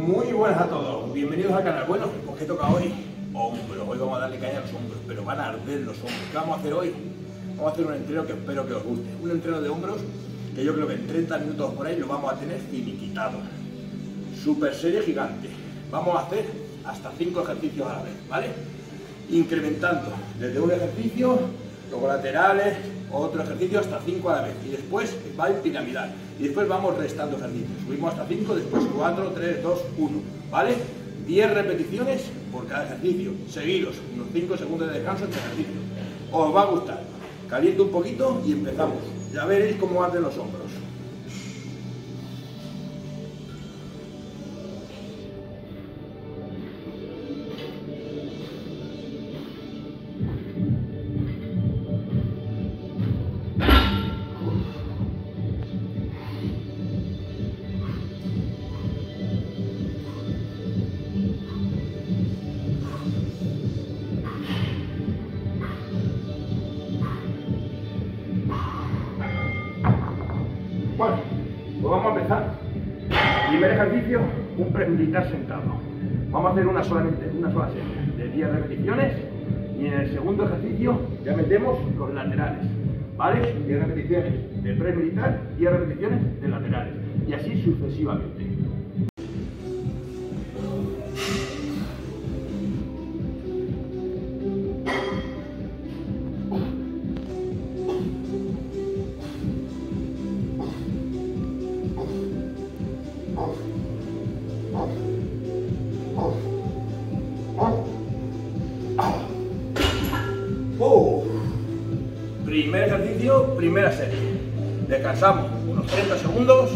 Muy buenas a todos, bienvenidos al canal. Bueno, pues ¿qué toca hoy? Hombros, hoy vamos a darle caña a los hombros, pero van a arder los hombros. ¿Qué vamos a hacer hoy? Vamos a hacer un entreno que espero que os guste. Un entreno de hombros que yo creo que en 30 minutos por ahí lo vamos a tener finiquitado. Super serie gigante. Vamos a hacer hasta 5 ejercicios a la vez, ¿vale? Incrementando desde un ejercicio, luego laterales, otro ejercicio hasta 5 a la vez. Y después va en piramidal. Y después vamos restando ejercicios. Subimos hasta 5, después 4, 3, 2, 1. ¿Vale? 10 repeticiones por cada ejercicio. Seguidos. Unos 5 segundos de descanso entre ejercicios. Os va a gustar. Caliento un poquito y empezamos. Ya veréis cómo arden los hombros. Primer ejercicio, un press militar sentado. Vamos a hacer una, solamente, una sola serie de 10 repeticiones y en el segundo ejercicio ya metemos los laterales. ¿Vale? 10 repeticiones de press militar, 10 repeticiones de laterales. Y así sucesivamente. Primera serie. Descansamos unos 30 segundos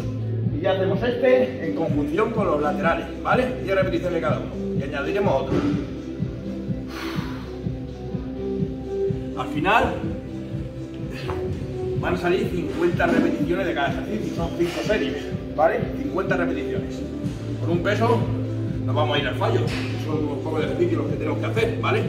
y ya hacemos este en conjunción con los laterales, ¿vale? 10 repeticiones cada uno. Y añadiremos otro. Al final van a salir 50 repeticiones de cada ejercicio, son 5 series, ¿vale? 50 repeticiones. Con un peso nos vamos a ir al fallo. Son unos pocos de ejercicios los que tenemos que hacer, ¿vale?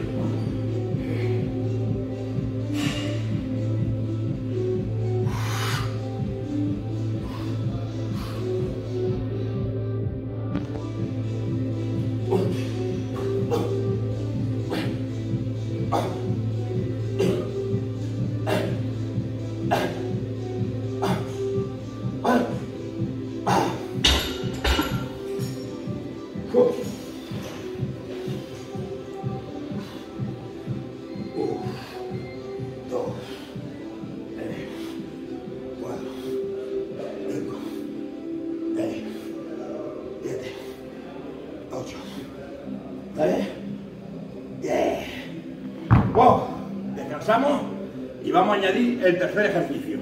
El tercer ejercicio.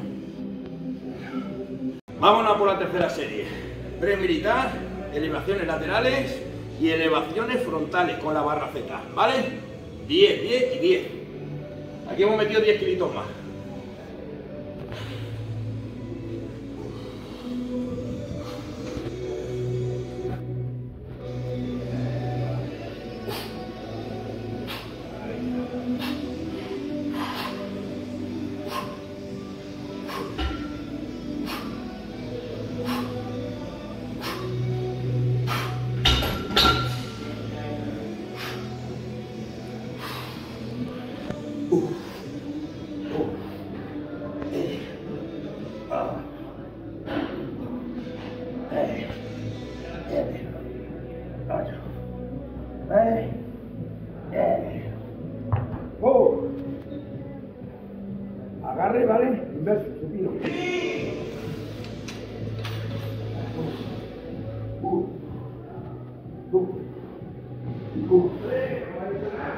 Vámonos por la tercera serie. Press militar, elevaciones laterales y elevaciones frontales con la barra Z, ¿vale? 10, 10 y 10. Aquí hemos metido 10 kilitos más.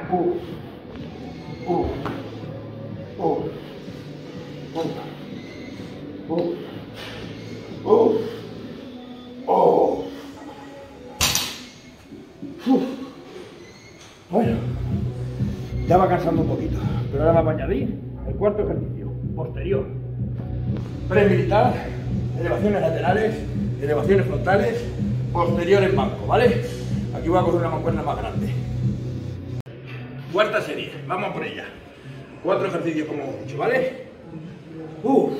Uh. Uh. Uh. Uh. Oh. Oh. Uf. Bueno, ya va cansando un poquito, pero ahora vamos a añadir el cuarto ejercicio, posterior. Press militar, elevaciones laterales, elevaciones frontales, posterior en banco, ¿vale? Aquí voy a coger una mancuerna más grande. Vamos por ella. Cuatro ejercicios como hemos dicho, ¿vale? Uf.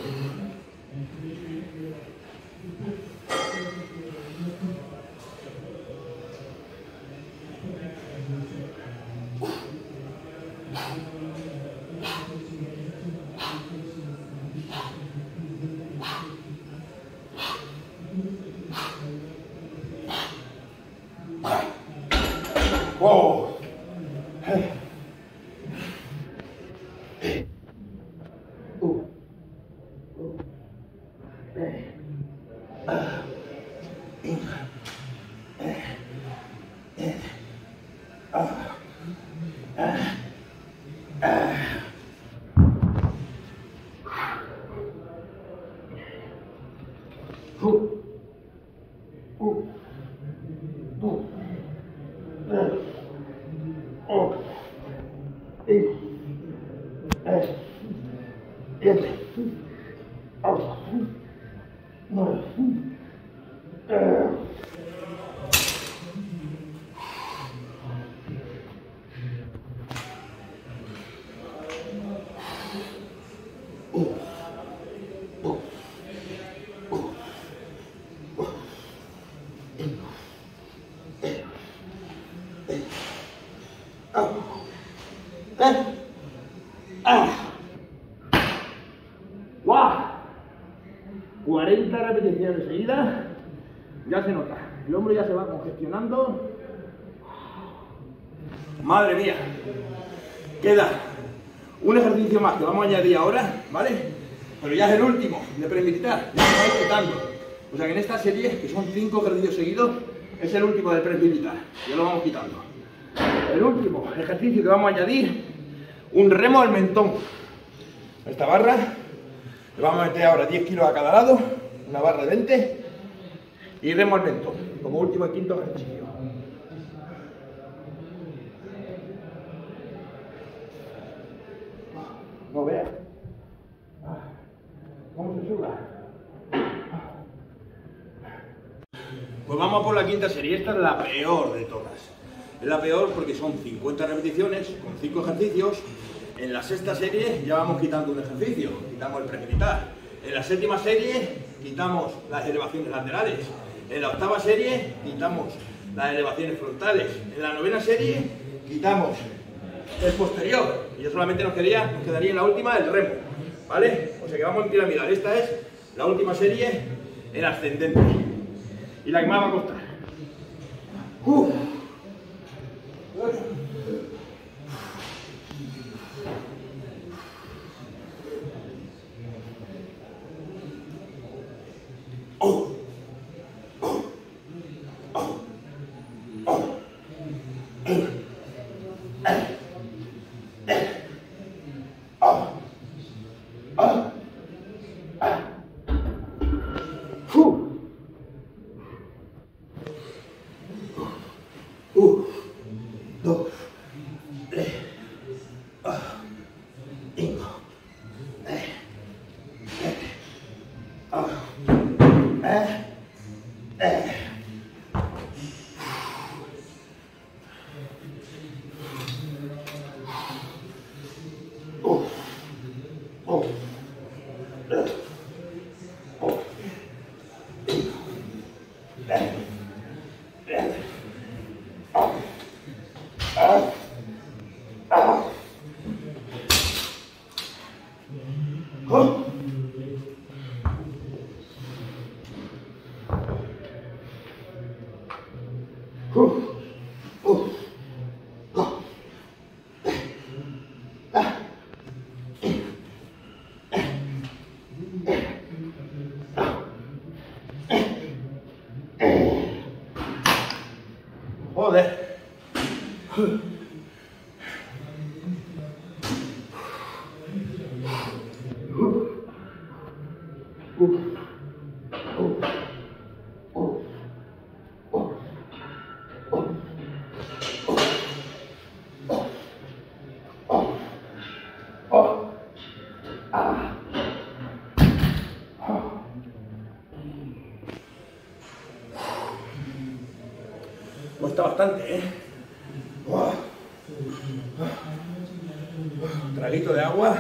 profundo. É... Assim. é El hombro ya se va congestionando. Madre mía. Queda un ejercicio más que vamos a añadir ahora, ¿vale? Pero ya es el último de premilitar, ya va quitando. O sea que en esta serie, que son 5 ejercicios seguidos, es el último de premilitar. Ya lo vamos quitando. El último ejercicio que vamos a añadir, un remo al mentón. Esta barra le vamos a meter ahora 10 kilos a cada lado, una barra de 20 y remo al mentón, como último y quinto ejercicio. No veas. ¿Cómo se suba? Pues vamos por la quinta serie. Esta es la peor de todas. Es la peor porque son 50 repeticiones con 5 ejercicios. En la sexta serie ya vamos quitando un ejercicio, quitamos el premilitar. En la séptima serie quitamos las elevaciones laterales. En la octava serie quitamos las elevaciones frontales. En la novena serie quitamos el posterior. Y ya solamente nos, quedaría, nos quedaría en la última el remo. ¿Vale? O sea que vamos en piramidal. Esta es la última serie en ascendente. Y la que más va a costar. Uf. Joder. Cuesta bastante, ¿eh? Traguito de agua.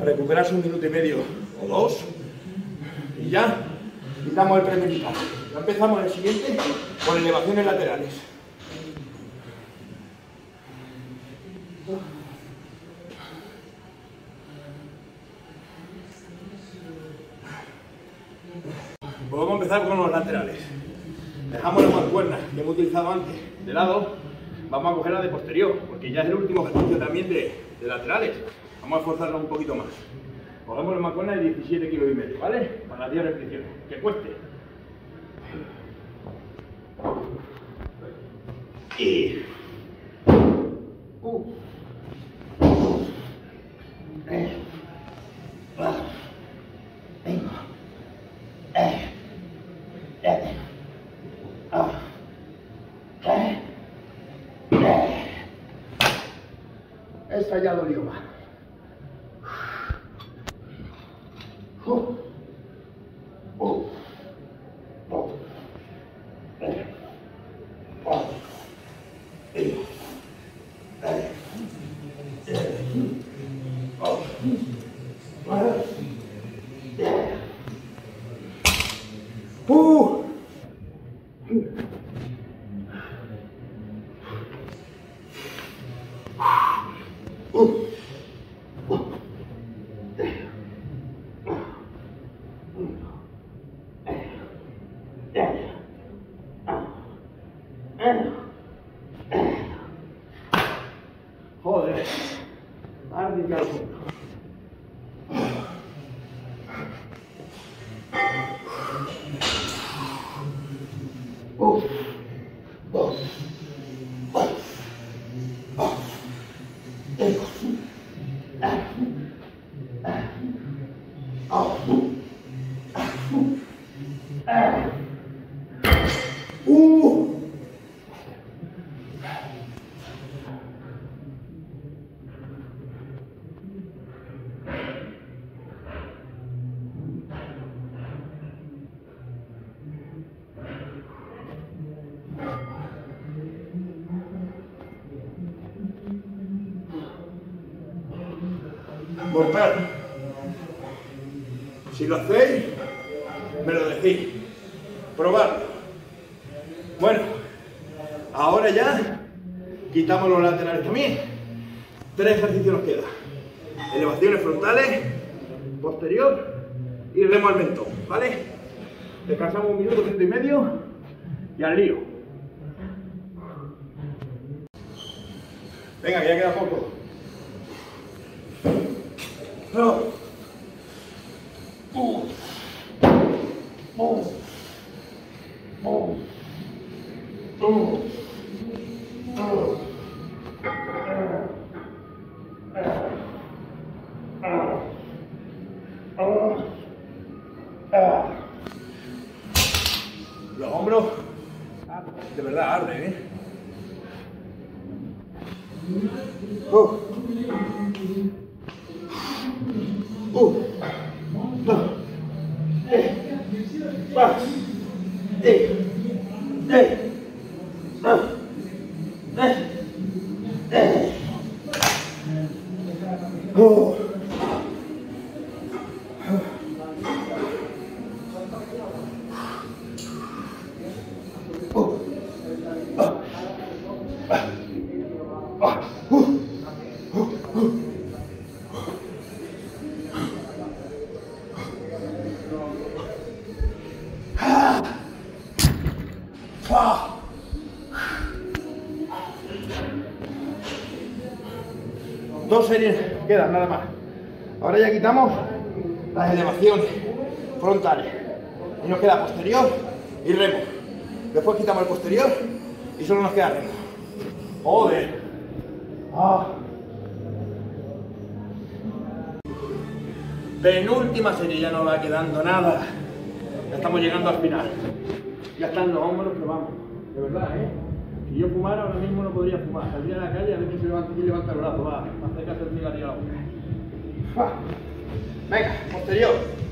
A recuperarse un minuto y medio o dos. Y ya quitamos el premeditar. Ya empezamos el siguiente con elevaciones laterales. Pues vamos a empezar con los laterales. Dejamos la mancuerna que hemos utilizado antes de lado. Vamos a coger la de posterior, porque ya es el último ejercicio también de, laterales. Vamos a esforzarnos un poquito más. Cogemos la macona de 17 kilos y medio, ¿vale? Para las 10 repeticiones. Que cueste. Y... Uh. Eh. Ah. Venga. Eh. Eh. Ah. Eh. Eh. Esa ya dolió más. Uh. Ah. Probadlo. Bueno, ahora ya quitamos los laterales también. Tres ejercicios nos quedan. Elevaciones frontales, posterior y remo al mentón, ¿vale? Descansamos un minuto, minuto y medio y al lío. Venga, que ya queda poco. No. Uh. Uh. Uh. Oh. Dos series quedan nada más. Ahora ya quitamos las elevaciones frontales. Y nos queda posterior y remo. Después quitamos el posterior y solo nos queda remo. Joder. Ah. Penúltima serie, ya no va quedando nada. Ya estamos llegando al final. Ya están los hombros, pero vamos. De verdad, ¿eh? Si yo fumara ahora mismo no podría fumar. Saldría a la calle a ver quién se levanta, el brazo. Va, acércate el a la. Fa. Venga, posterior.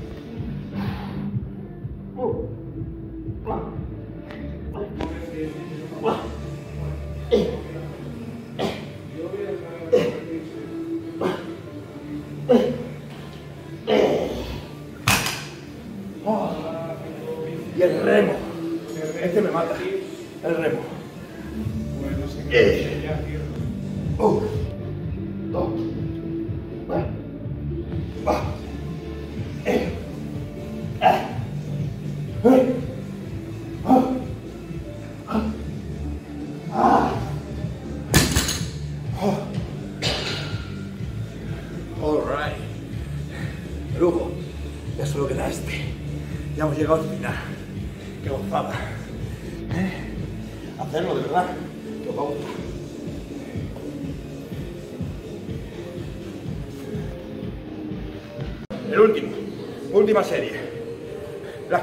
All right. que da este. Ya hemos llegado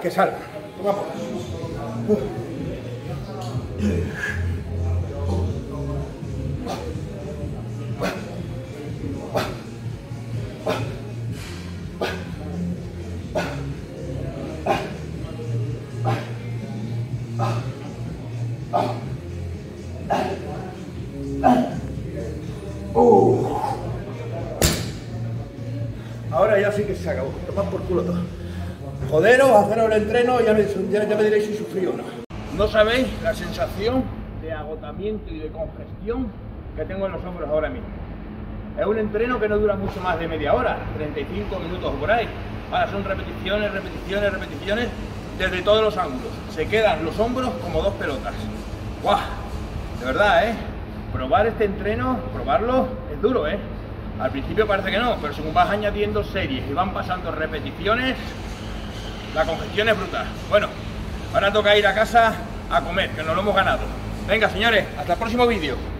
que salgan. Vamos. Uh. Ahora ya sí que se acabó. Tomad por culo todo. Joderos, haceros el entreno, ya me, ya me diréis si sufrí o no. No sabéis la sensación de agotamiento y de congestión que tengo en los hombros ahora mismo. Es un entreno que no dura mucho más de media hora, 35 minutos por ahí. Ahora son repeticiones, repeticiones, repeticiones desde todos los ángulos. Se quedan los hombros como dos pelotas. ¡Guau! De verdad, ¿eh? Probar este entreno, probarlo, es duro, ¿eh? Al principio parece que no, pero según vas añadiendo series y van pasando repeticiones, la congestión es brutal. Bueno, ahora toca ir a casa a comer, que nos lo hemos ganado. Venga, señores, hasta el próximo vídeo.